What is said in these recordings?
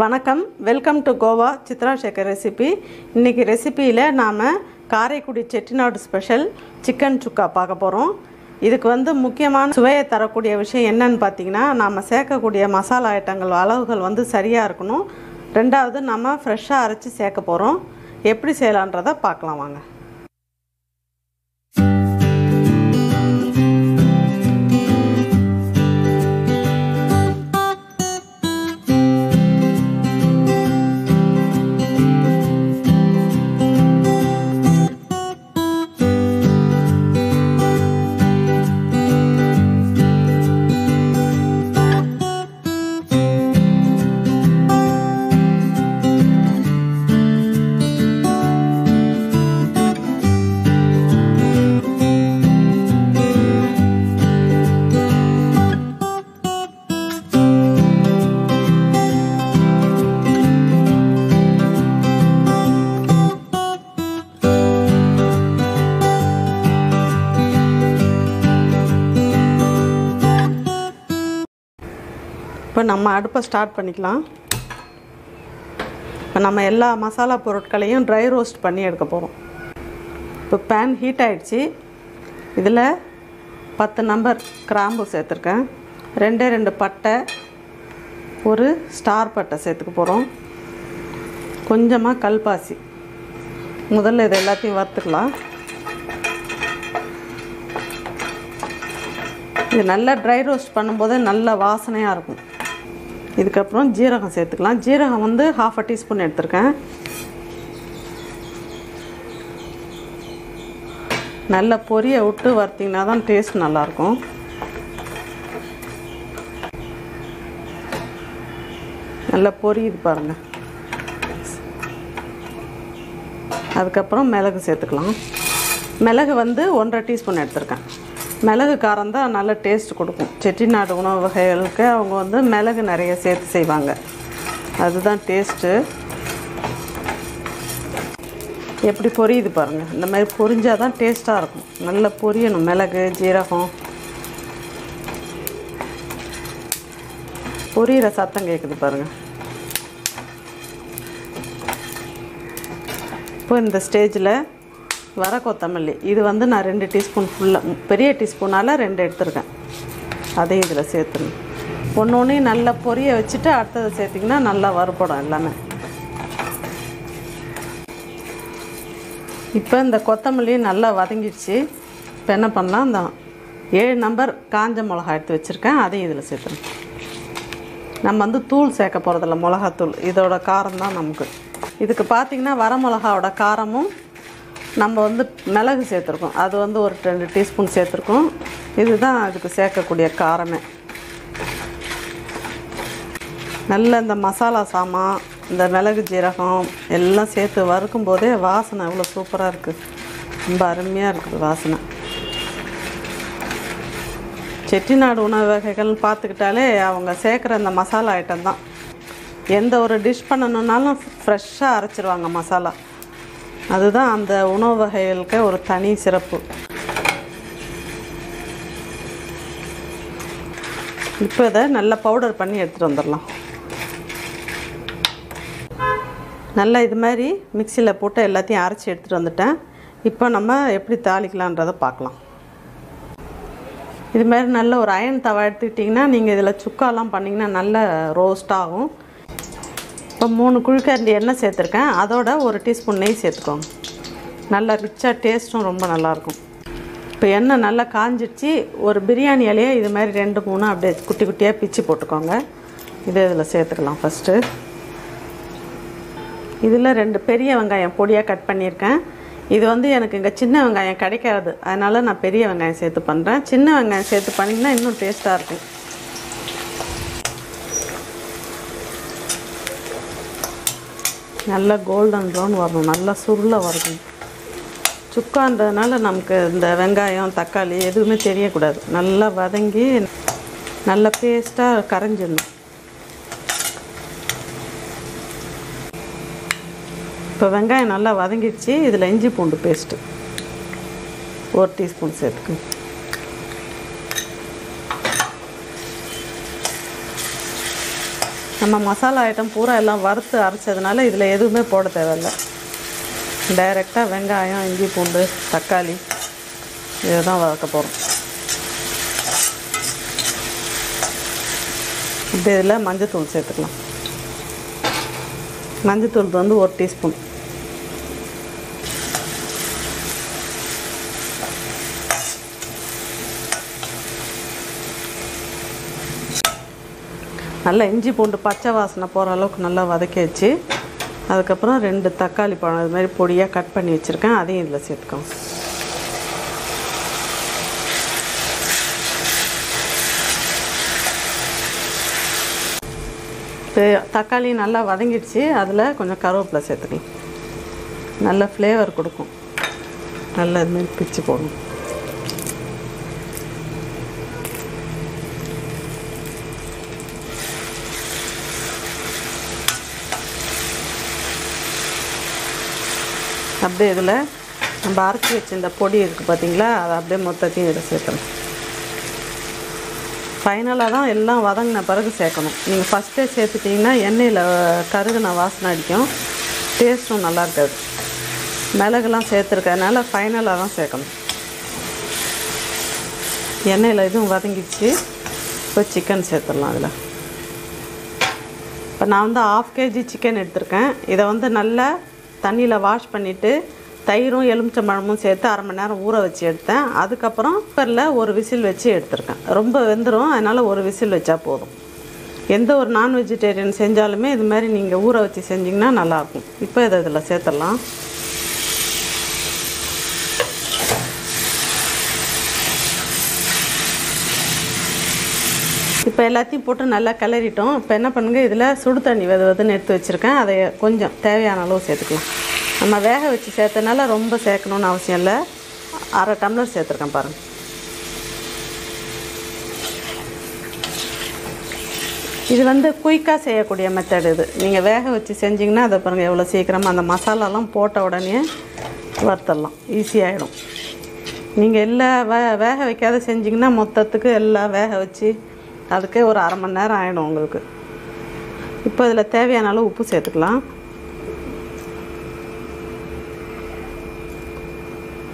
வணக்கம். Welcome to Goa Chitra Sekar recipe இன்றைக்கி ரெசிப்பியில் நாம் காரைக்குடி செட்டிநாடு ஸ்பெஷல் சிக்கன் சுக்கா பார்க்க போகிறோம் இதுக்கு வந்து முக்கியமான சுவையை தரக்கூடிய விஷயம் என்னன்னு பார்த்தீங்கன்னா நாம் சேர்க்கக்கூடிய மசாலா ஐட்டங்கள் அளவுகள் வந்து சரியாக இருக்கணும். ரெண்டாவது நம்ம ஃப்ரெஷ்ஷாக அரைச்சி சேர்க்க போகிறோம் எப்படி செய்யலான்றதை பார்க்கலாம் வாங்க. இப்போ நம்ம அடுப்பை ஸ்டார்ட் பண்ணிக்கலாம். இப்போ நம்ம எல்லா மசாலா பொருட்களையும் ட்ரை ரோஸ்ட் பண்ணி எடுக்க போகிறோம் இப்போ பேன் ஹீட் ஆகிடுச்சி இதில் பத்து நம்பர் கிராம்பு சேர்த்துருக்கேன். ரெண்டே ரெண்டு பட்டை ஒரு ஸ்டார் பட்டை சேர்த்துக்க போகிறோம் கொஞ்சமாக கல்பாசி. முதல்ல இது எல்லாத்தையும் வறுத்துக்கலாம். இது நல்லா ட்ரை ரோஸ்ட் பண்ணும்போது நல்ல வாசனையாக இருக்கும். இதுக்கப்புறம் ஜீரகம் சேர்த்துக்கலாம். ஜீரகம் வந்து ஹாஃப் அ டீஸ்பூன் எடுத்திருக்கேன். நல்ல பொரிய விட்டு வறுத்திங்கன்னா தான் டேஸ்ட் நல்லாயிருக்கும். நல்லா பொரியுது பாருங்கள் அதுக்கப்புறம் மிளகு சேர்த்துக்கலாம். மிளகு வந்து ஒன்றரை டீஸ்பூன் எடுத்திருக்கேன். மிளகு காரம் தான் நல்ல டேஸ்ட் கொடுக்கும். செட்டிநாடு உணவு வகைகளுக்கு அவங்க வந்து மிளகு நிறைய சேர்த்து செய்வாங்க. அதுதான் டேஸ்ட்டு எப்படி பொரியுது பாருங்கள் இந்த மாதிரி பொரிஞ்சால் தான் டேஸ்ட்டாக இருக்கும். நல்லா பொரியணும். மிளகு ஜீரகம். பொரியிற சத்தம் கேட்குது பாருங்கள் இப்போ இந்த ஸ்டேஜில் வர கொத்தமல்லி. இது வந்து நான் ரெண்டு டீஸ்பூன் ஃபுல்லாக பெரிய டீஸ்பூனால் ரெண்டு எடுத்துருக்கேன். அதையும் இதில் சேர்த்துணும் ஒன்று ஒன்றையும் நல்லா பொரிய வச்சுட்டு அடுத்ததை சேர்த்திங்கன்னா நல்லா வறுபடும் எல்லாமே. இப்போ இந்த கொத்தமல்லி நல்லா வதங்கிடுச்சு. இப்போ என்ன பண்ணலாம்? இந்த ஏழு நம்பர் காஞ்ச மிளகா எடுத்து வச்சுருக்கேன். அதையும் இதில் சேர்த்துணும் நம்ம வந்து தூள் சேர்க்க போகிறதில்ல மிளகாத்தூள். இதோட காரம் தான் நமக்கு. இதுக்கு பார்த்திங்கன்னா வர மிளகாவோட காரமும் நம்ம வந்து மிளகு சேர்த்துருக்கோம். அது வந்து ஒரு ரெண்டு டீஸ்பூன் சேர்த்துருக்கோம். இதுதான் அதுக்கு சேர்க்கக்கூடிய காரமே. நல்ல இந்த மசாலா சாமான் இந்த மிளகு ஜீரகம் எல்லாம் சேர்த்து வறுக்கும் போதே வாசனை அவ்வளோ சூப்பராக இருக்குது ரொம்ப அருமையாக இருக்குது வாசனை. செட்டிநாடு உணவு வகைகள்னு பார்த்துக்கிட்டாலே அவங்க சேர்க்குற இந்த மசாலா ஐட்டம் தான். எந்த ஒரு டிஷ் பண்ணணுன்னாலும் ஃப்ரெஷ்ஷாக அரைச்சிருவாங்க மசாலா. அதுதான் அந்த உணவு வகைகளுக்கு ஒரு தனி சிறப்பு. இப்போ இதை நல்லா பவுடர் பண்ணி எடுத்துகிட்டு வந்துடலாம். நல்லா இது மாதிரி மிக்சியில் போட்டு எல்லாத்தையும் அரைச்சி எடுத்துகிட்டு வந்துட்டேன். இப்போ நம்ம எப்படி தாளிக்கலான்றதை பார்க்கலாம். இது மாதிரி நல்ல ஒரு அயன் தவா எடுத்துக்கிட்டிங்கன்னா நீங்கள் இதில் சுக்காலாம் பண்ணிங்கன்னா நல்ல ரோஸ்ட் ஆகும். இப்போ மூணு குழிக்கரண்டி எண்ணெய் சேர்த்துருக்கேன். அதோட ஒரு டீஸ்பூன் நெய் சேர்த்துக்கோங்க. நல்லா ரிச்சாக டேஸ்ட்டும் ரொம்ப நல்லாயிருக்கும். இப்போ எண்ணெய் நல்லா காஞ்சிடுச்சு. ஒரு பிரியாணி இலையை இது மாதிரி ரெண்டு மூணு அப்படியே குட்டி குட்டியாக பிச்சு போட்டுக்கோங்க. இதை இதில் சேர்த்துக்கலாம் ஃபஸ்ட்டு இதில் ரெண்டு பெரிய வெங்காயம் பொடியாக கட் பண்ணியிருக்கேன். இது வந்து எனக்கு இங்கே சின்ன வெங்காயம் கிடைக்காது. அதனால் நான் பெரிய வெங்காயம் சேர்த்து பண்ணுறேன் சின்ன வெங்காயம் சேர்த்து பண்ணிங்கன்னா இன்னும் டேஸ்ட்டாக இருக்கும். நல்லா கோல்டன் ப்ரௌன் வரணும் நல்லா சுருளை வரணும். சுக்கான்றதுனால நமக்கு இந்த வெங்காயம் தக்காளி எதுவுமே தெரியக்கூடாது. நல்லா வதங்கி நல்ல பேஸ்ட்டாக கரைஞ்சிடணும். இப்போ வெங்காயம் நல்லா வதங்கிடுச்சு இதில் இஞ்சி பூண்டு பேஸ்ட்டு ஒரு டீஸ்பூன் சேர்த்துக்கணும் நம்ம மசாலா ஐட்டம் பூரா எல்லாம் வறுத்து அரைச்சதுனால இதில் எதுவுமே போட தேவையில்ல. டைரெக்டாக வெங்காயம் இஞ்சி பூண்டு தக்காளி இதை தான் வதக்க போகிறோம் இப்போ இதில் மஞ்சத்தூள் சேர்த்துக்கலாம். மஞ்சத்தூள் வந்து ஒரு டீஸ்பூன். நல்லா இஞ்சி பூண்டு பச்சை வாசனை போகிற அளவுக்கு நல்லா வதக்கி வச்சு அதுக்கப்புறம் ரெண்டு தக்காளி பழம் இது மாதிரி பொடியாக கட் பண்ணி வச்சுருக்கேன். அதையும் இதில் சேர்த்துக்கோங்க. தக்காளி நல்லா வதங்கிடுச்சு. அதில் கொஞ்சம் கருவேப்பிலை சேர்த்துக்கலாம் நல்ல ஃப்ளேவர் கொடுக்கும். நல்லா இதுமாரி பிச்சு போடணும். அப்படியே இதில் நம்ம அரைச்சி வச்ச இந்த பொடி இருக்குது பார்த்தீங்களா? அதை அப்படியே மொத்தத்தையும் இதில் சேர்க்கணும். ஃபைனலாக தான் எல்லாம் வதங்கின பிறகு சேர்க்கணும். நீங்கள் ஃபஸ்ட்டே சேர்த்துட்டிங்கன்னா எண்ணெயில் கருகுன வாசனை அடிக்கும். டேஸ்ட்டும் நல்லா இருக்காது. மிளகுலாம் சேர்த்துருக்கறதுனால ஃபைனலாக தான் சேர்க்கணும். எண்ணெயில் இதுவும் வதங்கிடுச்சு. இப்போ சிக்கன் சேர்த்துடலாம் அதில் இப்போ நான் வந்து ஆஃப் கேஜி சிக்கன் எடுத்திருக்கேன். இதை வந்து நல்லா தண்ணியில் வாஷ் பண்ணிவிட்டு தயிரும் எலுமிச்சம்பழமும் சேர்த்து அரை மணி நேரம் ஊற வச்சு எடுத்தேன். அதுக்கப்புறம் குக்கரில் ஒரு விசில் வச்சு எடுத்திருக்கேன். ரொம்ப வெந்துடும் அதனால் ஒரு விசில் வச்சா போதும். எந்த ஒரு நான் வெஜிடேரியன் செஞ்சாலுமே இது மாதிரி நீங்கள் ஊற வச்சு செஞ்சிங்கன்னா நல்லாயிருக்கும். இப்போ இதை இதில் சேர்த்துடலாம். இப்போ எல்லாத்தையும் போட்டு நல்லா கிளறிட்டோம். இப்போ என்ன பண்ணுங்கள் இதில் சுடு தண்ணி வெது வெதுன்னு எடுத்து வச்சுருக்கேன். அதை கொஞ்சம் தேவையான அளவு சேர்த்துக்கலாம். நம்ம வேக வச்சு சேர்த்தனால ரொம்ப சேர்க்கணுன்னு அவசியம் இல்லை. அரை டம்ளர் சேர்த்துருக்கேன் பாருங்கள் இது வந்து குயிக்காக செய்யக்கூடிய மெத்தட் இது. நீங்கள் வேக வச்சு செஞ்சிங்கன்னா அதை பாருங்கள் எவ்வளோ சீக்கிரமாக அந்த மசாலாலாம் போட்ட உடனே வறுத்தரலாம். ஈஸியாகிடும் நீங்கள் எல்லா வே வேக வைக்காத செஞ்சிங்கன்னா மொத்தத்துக்கு எல்லாம் வேக வச்சு அதுக்கே ஒரு அரை மணி நேரம் ஆகிடும் உங்களுக்கு. இப்போ இதில் தேவையான அளவு உப்பு சேர்த்துக்கலாம்.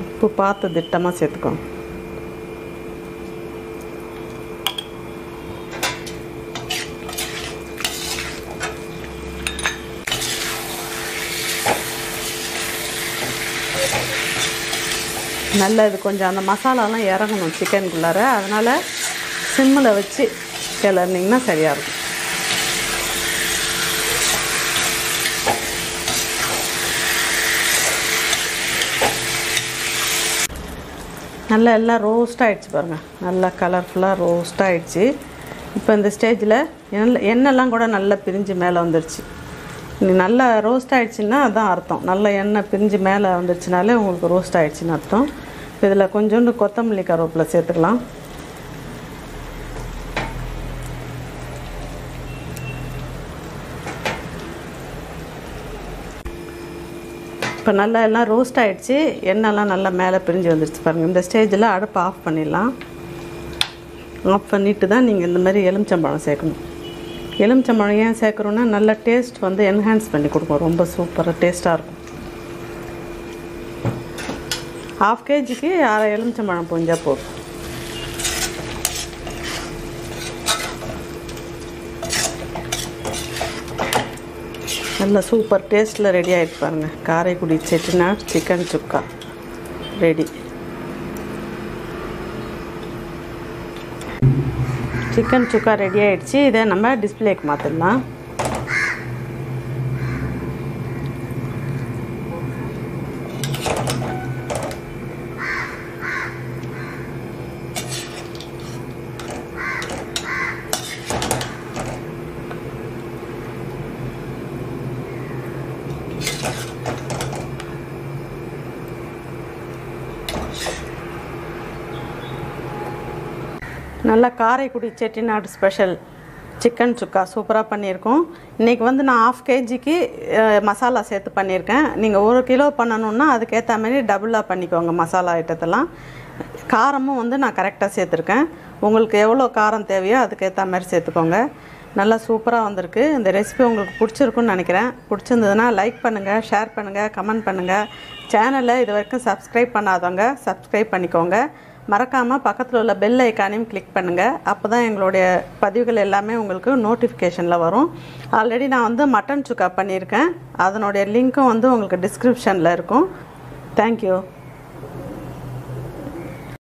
உப்பு பார்த்து திட்டமாக சேர்த்துக்கோங்க. நல்லா இது கொஞ்சம் அந்த மசாலாலாம் இறங்கணும் சிக்கனுக்குள்ளார அதனால் சிம்மில் வச்சு கிளறினீங்கன்னா சரியாக இருக்கும். நல்லா எல்லாம் ரோஸ்ட் ஆகிடுச்சு பாருங்கள் நல்லா கலர்ஃபுல்லாக ரோஸ்ட் ஆகிடுச்சு இப்போ இந்த ஸ்டேஜில் எண்ணெய் எண்ணெய்லாம் கூட நல்லா பிரிஞ்சு மேலே வந்துடுச்சு நல்லா ரோஸ்ட் ஆகிடுச்சின்னா அதுதான் அர்த்தம். நல்ல எண்ணெய் பிரிஞ்சு மேலே வந்துடுச்சுனாலே உங்களுக்கு ரோஸ்ட் ஆகிடுச்சின்னு அர்த்தம். இதில் கொஞ்சோண்டு கொத்தமல்லி கருவேப்பிலை சேர்த்துக்கலாம். இப்போ நல்லா எல்லாம் ரோஸ்ட் ஆகிடுச்சு எண்ணெய்லாம் நல்லா மேலே பிரிஞ்சு வந்துடுச்சு பாருங்கள் இந்த ஸ்டேஜில் அடுப்பை ஆஃப் பண்ணிடலாம். ஆஃப் பண்ணிவிட்டு தான் நீங்கள் இந்த மாதிரி எலுமிச்சம்பழம் சேர்க்கணும். எலுமிச்சம்பழம் ஏன் சேர்க்குறோன்னா நல்ல டேஸ்ட் வந்து என்ஹான்ஸ் பண்ணி கொடுக்கும். ரொம்ப சூப்பராக டேஸ்ட்டாக இருக்கும். ஹாஃப் கேஜிக்கு அரை எலுமிச்சம்பழம் புரிஞ்சால் போதும். நல்ல சூப்பர் டேஸ்ட்டில் ரெடி ஆகிட்டு பாருங்கள் Karaikudi Chettinad chicken sukka. Ready chicken sukka ready ஆகிடுச்சு இதை நம்ம டிஸ்பிளேக்கு மாற்றிடலாம் நல்லா காரைக்குடி செட்டிநாடு ஸ்பெஷல் சிக்கன் சுக்கா. சூப்பராக பண்ணியிருக்கோம். இன்றைக்கி வந்து நான் ஆஃப் கேஜிக்கு மசாலா சேர்த்து பண்ணியிருக்கேன். நீங்கள் ஒரு கிலோ பண்ணணுன்னா அதுக்கேற்ற மாதிரி டபுளாக பண்ணிக்கோங்க மசாலா ஐட்டத்தெல்லாம். காரமும் வந்து நான் கரெக்டாக சேர்த்துருக்கேன். உங்களுக்கு எவ்வளோ காரம் தேவையோ அதுக்கேற்ற மாதிரி சேர்த்துக்கோங்க. நல்லா சூப்பராக வந்திருக்கு. இந்த ரெசிபி உங்களுக்கு பிடிச்சிருக்குன்னு நினைக்கிறேன். பிடிச்சிருந்ததுன்னா லைக் பண்ணுங்கள் ஷேர் பண்ணுங்கள் கமெண்ட் பண்ணுங்கள் சேனலை இது வரைக்கும் சப்ஸ்கிரைப் பண்ணாதவங்க சப்ஸ்கிரைப் பண்ணிக்கோங்க. மறக்காமல் பக்கத்தில் உள்ள பெல் ஐக்கானையும் கிளிக் பண்ணுங்கள் அப்போ தான் எங்களுடைய பதிவுகள் எல்லாமே உங்களுக்கு நோட்டிஃபிகேஷனில் வரும். ஆல்ரெடி நான் வந்து மட்டன் சுக்கா பண்ணியிருக்கேன். அதனுடைய லிங்க்கும் வந்து உங்களுக்கு டிஸ்கிரிப்ஷனில் இருக்கும். தேங்க்யூ